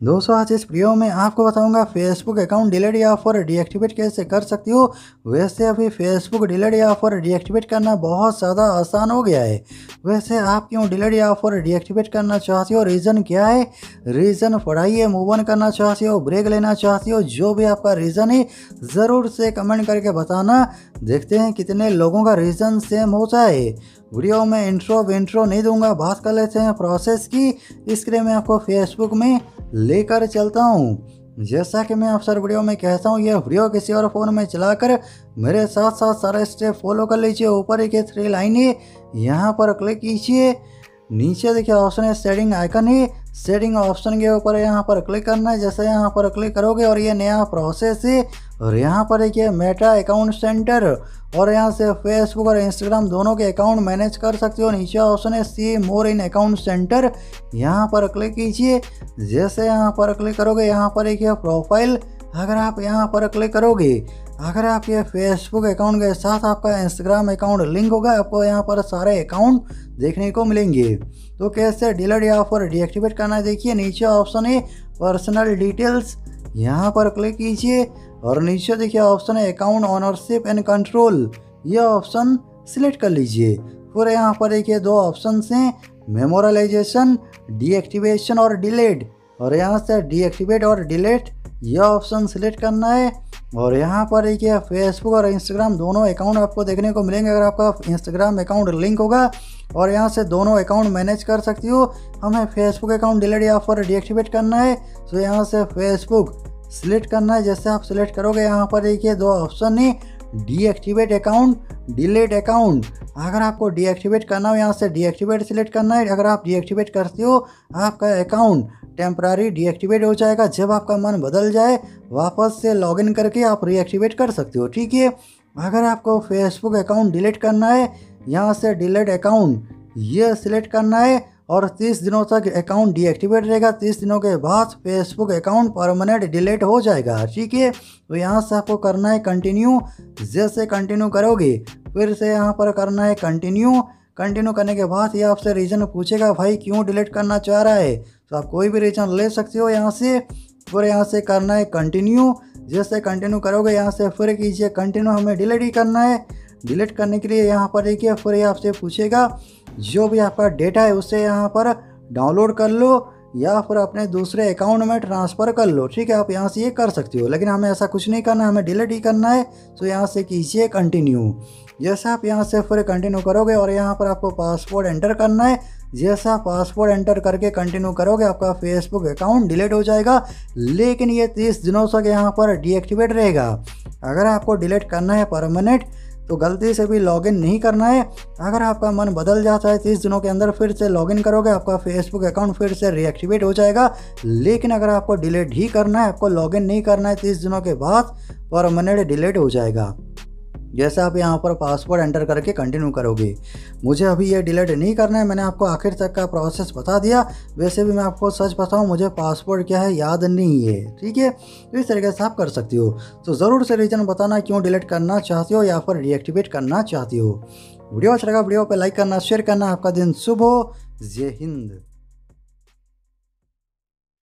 दोस्तों, आज इस वीडियो में आपको बताऊँगा फेसबुक अकाउंट डिलीट या फिर डीएक्टिवेट कैसे कर सकती हो। वैसे अभी फेसबुक डिलीट या फिर डीएक्टिवेट करना बहुत ज़्यादा आसान हो गया है। वैसे आप क्यों डिलीट या फिर डीएक्टिवेट करना चाहती हो? रीज़न क्या है? रीज़न पढ़ाइए मूव ऑन करना चाहती हो ब्रेक लेना चाहती हो, जो भी आपका रीज़न है, ज़रूर से कमेंट करके बताना। देखते हैं कितने लोगों का रीज़न सेम होता है वीडियो में इंट्रो विंट्रो नहीं दूँगा, बात कर लेते हैं प्रोसेस की। इसके लिए मैं आपको फेसबुक में लेकर चलता हूँ। जैसा कि मैं अक्सर वीडियो में कहता हूँ, यह वीडियो किसी और फ़ोन में चलाकर मेरे साथ साथ सारे स्टेप फॉलो कर लीजिए। ऊपर एक थ्री लाइन है, यहाँ पर क्लिक कीजिए। नीचे देखिए ऑप्शन है सेटिंग आइकन है। सेटिंग ऑप्शन के ऊपर यहाँ पर क्लिक करना है। जैसे यहाँ पर क्लिक करोगे और ये नया प्रोसेस है। और यहाँ पर देखिए मेटा अकाउंट सेंटर और यहाँ से फेसबुक और इंस्टाग्राम दोनों के अकाउंट मैनेज कर सकते हो। नीचे ऑप्शन है सी मोर इन अकाउंट सेंटर यहाँ पर क्लिक कीजिए। जैसे यहाँ पर क्लिक करोगे, यहाँ पर देखिए प्रोफ़ाइल अगर आप यहाँ पर क्लिक करोगे अगर आपके फेसबुक अकाउंट के साथ आपका इंस्टाग्राम अकाउंट लिंक होगा, आपको यहाँ पर सारे अकाउंट देखने को मिलेंगे। तो कैसे डिलीट या फिर डीएक्टिवेट करना है, देखिए नीचे ऑप्शन है पर्सनल डिटेल्स यहाँ पर क्लिक कीजिए और नीचे देखिए ऑप्शन है अकाउंट ऑनरशिप एंड कंट्रोल ये ऑप्शन सिलेक्ट कर लीजिए। फिर यहाँ पर देखिए दो ऑप्शन हैं मेमोरलाइजेशन डीएक्टिवेशन और डिलेट और यहाँ से डीएक्टिवेट और डिलेट यह ऑप्शन सिलेक्ट करना है। और यहाँ पर देखिए फेसबुक और इंस्टाग्राम दोनों अकाउंट आपको देखने को मिलेंगे। अगर आपका इंस्टाग्राम अकाउंट लिंक होगा और यहाँ से दोनों अकाउंट मैनेज कर सकती हो, हमें फेसबुक अकाउंट डिलीट या फिर डीएक्टिवेट करना है। तो यहाँ से फेसबुक सिलेक्ट करना है। जैसे आप सिलेक्ट करोगे, यहाँ पर देखिए दो ऑप्शन है। डीएक्टिवेट अकाउंट डिलीट अकाउंट अगर आपको डीएक्टिवेट करना हो, यहाँ से डीएक्टिवेट सिलेक्ट करना है। अगर आप डीएक्टिवेट करते हो, आपका अकाउंट टेम्परारी डीएक्टिवेट हो जाएगा। जब आपका मन बदल जाए, वापस से लॉगिन करके आप रीएक्टिवेट कर सकते हो, ठीक है? अगर आपको फेसबुक अकाउंट डिलीट करना है, यहाँ से डिलीट अकाउंट ये सिलेक्ट करना है और 30 दिनों तक अकाउंट डीएक्टिवेट रहेगा 30 दिनों के बाद फेसबुक अकाउंट परमानेंट डिलीट हो जाएगा, ठीक है? तो यहाँ से आपको करना है कंटिन्यू जैसे कंटिन्यू करोगे, फिर से यहाँ पर करना है कंटिन्यू कंटिन्यू करने के बाद ये आपसे रीज़न पूछेगा, भाई क्यों डिलीट करना चाह रहा है? तो आप कोई भी रीज़न ले सकते हो यहाँ से। फिर यहाँ से करना है कंटिन्यू जैसे कंटिन्यू करोगे, यहाँ से फिर कीजिए कंटिन्यू हमें डिलीट ही करना है। डिलीट करने के लिए यहाँ पर देखिए, फिर ये आपसे पूछेगा, जो भी आपका डेटा है, उसे यहाँ पर डाउनलोड कर लो। या फिर अपने दूसरे अकाउंट में ट्रांसफ़र कर लो, ठीक है? आप यहाँ से ये कर सकते हो, लेकिन हमें ऐसा कुछ नहीं करना है, हमें डिलीट ही करना है तो यहाँ से कीजिए कंटिन्यू जैसे आप यहाँ से फिर कंटिन्यू करोगे और यहाँ पर आपको पासवर्ड एंटर करना है, जैसा पासवर्ड एंटर करके कंटिन्यू करोगे, आपका फेसबुक अकाउंट डिलीट हो जाएगा, लेकिन ये तीस दिनों तक यहाँ पर डीएक्टिवेट रहेगा। अगर आपको डिलीट करना है परमानेंट तो गलती से भी लॉगिन नहीं करना है। अगर आपका मन बदल जाता है तीस दिनों के अंदर फिर से लॉगिन करोगे, आपका फेसबुक अकाउंट फिर से रिएक्टिवेट हो जाएगा। लेकिन अगर आपको डिलीट ही करना है, आपको लॉगिन नहीं करना है तीस दिनों के बाद परमानेंट डिलीट हो जाएगा। जैसे आप यहाँ पर पासवर्ड एंटर करके कंटिन्यू करोगे। मुझे अभी ये डिलीट नहीं करना है, मैंने आपको आखिर तक का प्रोसेस बता दिया। वैसे भी मैं आपको सच बताऊँ, मुझे पासवर्ड क्या है याद नहीं है, ठीक है? तो इस तरीके से आप कर सकती हो। तो ज़रूर से रीज़न बताना क्यों डिलीट करना चाहती हो या फिर रिएक्टिवेट करना चाहती हो। वीडियो अच्छा लगा, वीडियो पर लाइक करना शेयर करना। आपका दिन शुभ हो। जय हिंद।